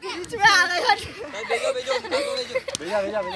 别下来了！别救！别救！别救！别下！别下！别！